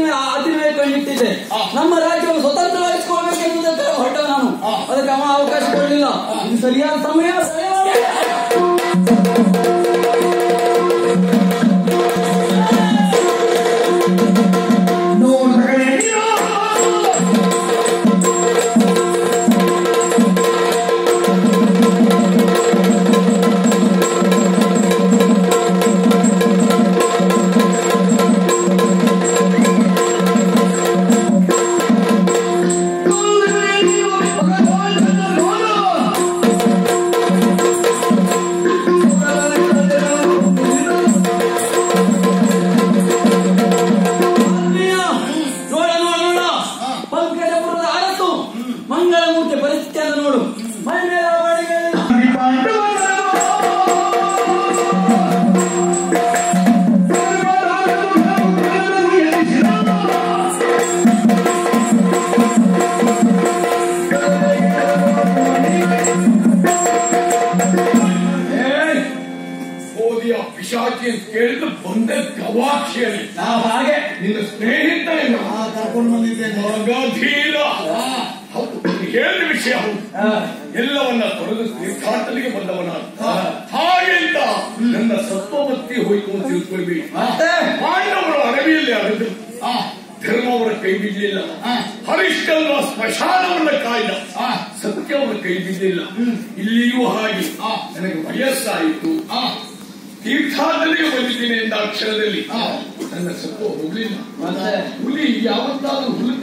ಮೂರ್ತಿನ ಅತಿರ್ವೇಗ ಕಂಡಿಟ್ಟಿದ್ದೆ. ನಮ್ಮ ರಾಜ್ಯವನ್ನು ಸ್ವತಂತ್ರವಾಗಿಸಿಕೊಳ್ಬೇಕೆಂಬುದಕ್ಕೆ ಹೊರಟ ನಾನು. ಅದಕ್ಕೆ ಅವ ಅವಕಾಶ ಕೊಡಲಿಲ್ಲ. ಇದು ಸರಿಯಾದ ಸಮಯ ಪರಿಸ್ಥಿತಿಯನ್ನು ನೋಡು. ಮೈ ಮೇಲೆ ಕೇಳಿದ್ರೆ ಬಂದೆ ಗವಾಕ್ಷಿಯಲ್ಲಿ. ನಾವು ಹಾಗೆ ನಿನ್ನ ಸ್ನೇಹಿತ ಇಲ್ಲ ಕರ್ಕೊಂಡು ಬಂದಿದ್ದೇನೆ ವಿಷಯ. ಎಲ್ಲವನ್ನ ತೊರೆದು ತೀರ್ಥಾಟನೆಗೆ ಬಂದವನ. ಹಾಗೆಂತ ನನ್ನ ಸತ್ವಮತ್ತಿ ಹೋಯ್ತು ಅಂತ ತಿಳ್ಕೊಳ್ಬೇಡಿ ಪಾಂಡವರು ಅಡವಿಯಲ್ಲಿ ಧರ್ಮ ಅವರ ಕೈ ಬಿಡಲಿಲ್ಲ. ಹರಿಶ್ಚಂದ್ರ ಸ್ಮಶಾನವನ್ನ ಕಾಯ್ದ. ಸತ್ಯವನ್ನ ಕೈ ಬಿಡಲಿಲ್ಲ. ಇಲ್ಲಿಯೂ ಹಾಗೆ. ನನಗೆ ವಯಸ್ಸಾಯಿತು. ತೀರ್ಥಾಟನೆಗೆ ಬಂದಿದ್ದೇನೆ ಎಂದ ಅಕ್ಷರದಲ್ಲಿ ನನ್ನ ಸತ್ವ ಹೋಗ್ಲಿಲ್ಲ. ಹುಲಿ ಯಾವತ್ತಾದ್ರೂ ಹುಲು